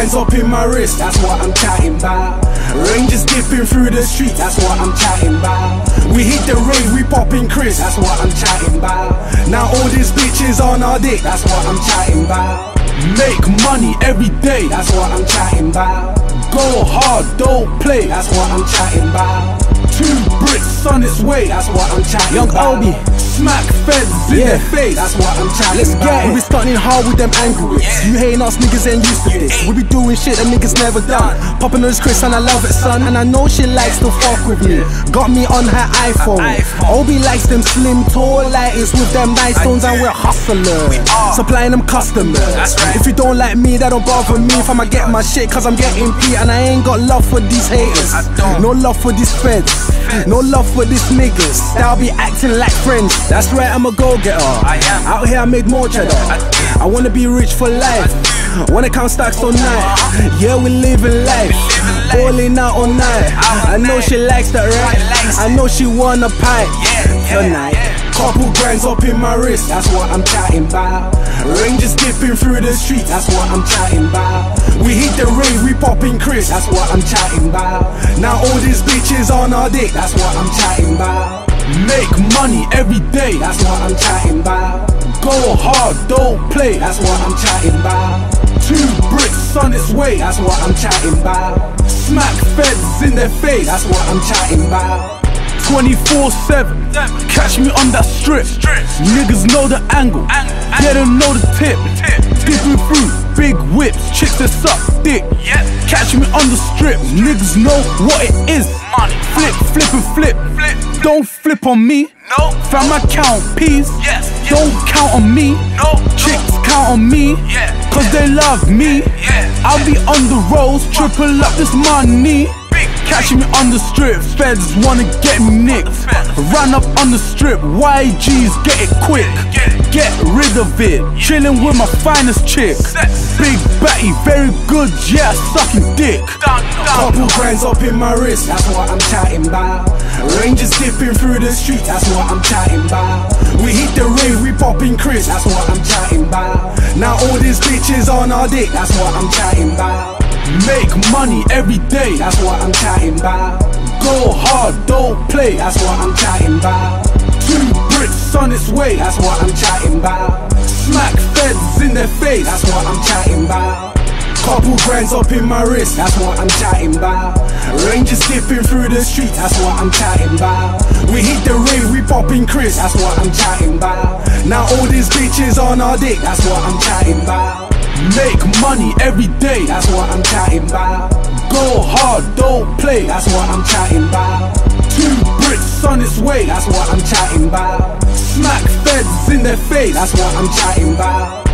grinds up in my wrist, that's what I'm chatting about. Rangers dipping through the streets, that's what I'm chatting about. We hit the rave, we popping Chris, that's what I'm chatting about. Now all these bitches on our dick, that's what I'm chatting about. Make money every day, that's what I'm chatting about. Go hard, don't play, that's what I'm chatting about. Two bricks on its way, that's what I'm chatting Young about. Obi. Smack feds in Yeah. their face, that's what I'm chatting Let's get it. We be stunting hard with them angle whips. You hating us niggas ain't used to this. We be doing shit that niggas never done. Popping those Chris and I love it, son. And I know she likes to fuck with me. Got me on her iPhone. Obi likes them slim, tall lighters with them nice stones, and we're hustlers. Supplying them customers. If you don't like me, that don't bother me. If I'ma get my shit, cause I'm getting P. And I ain't got love for these haters. No love for these feds. No love for these niggas. They'll be acting like friends. That's right, I'm a go getter. Out here, I made more cheddar. I wanna be rich for life. Wanna count stacks all night. Yeah, we living life. Balling out all night. I know she likes that, right? I know she wanna pipe tonight. Couple grinds up in my wrist, that's what I'm chatting about. Rangers dipping through the streets, that's what I'm chatting about. We hit the rave, we popping Chris, that's what I'm chatting about. Now all these bitches on our dick, that's what I'm chatting about. Make money every day, that's what I'm chatting about. Go hard, don't play, that's what I'm chatting about. Two bricks on its way, that's what I'm chatting about. Smack feds in their face, that's what I'm chatting about. 24 7. Catch me on that strip. Niggas know the angle. They don't know the tip. Dipping through big whips. Chicks that suck dick. Catch me on the strip. Niggas know what it is. Don't flip on me. No. Fam, I count peas. Yes, yes. Don't count on me. No, no. Chicks count on me. Yeah, Cause they love me. Yeah, I'll be on the roads. Triple up this money. Big, Catch me on the strip, feds wanna get me nicked. Run up on the strip, YGs get it quick. Rid of it, chillin' with my finest chick. Big batty, very good, yeah, sucking dick. Couple grinds up in my wrist, that's what I'm chatting about. Rangers dipping through the streets, that's what I'm chatting about. We hit the rave, we popping Chris, that's what I'm chatting about. Now all these bitches on our dick, that's what I'm chatting about. Make money every day, that's what I'm chatting about. Go hard, don't play, that's what I'm chatting about. Its way, that's what I'm chatting about. Smack feds in their face, that's what I'm chatting about. Couple grinds up in my wrist, that's what I'm chatting about. Rangers dipping through the streets, that's what I'm chatting about. We hit the rave, we popping Chris, that's what I'm chatting about. Now all these bitches on our dick, that's what I'm chatting about. Make money every day, that's what I'm chatting about. Go hard, don't play, that's what I'm chatting about. Two bricks on its way, that's what I'm chatting about. In their face, that's what I'm chatting about.